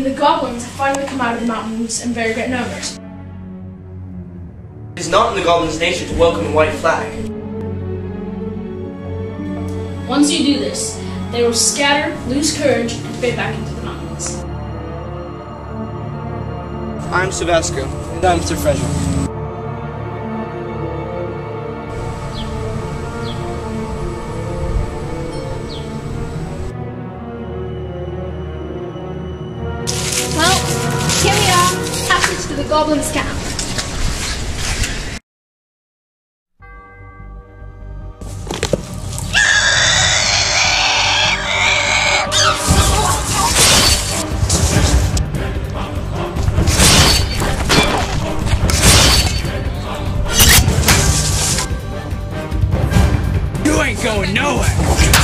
The goblins have finally come out of the mountains in very great numbers. It is not in the goblin's nature to welcome a white flag. Once you do this, they will scatter, lose courage, and fade back into the mountains. I'm Savasco. And I'm Sir Frederick. Here we are, passage to the Goblin's camp. You ain't going nowhere!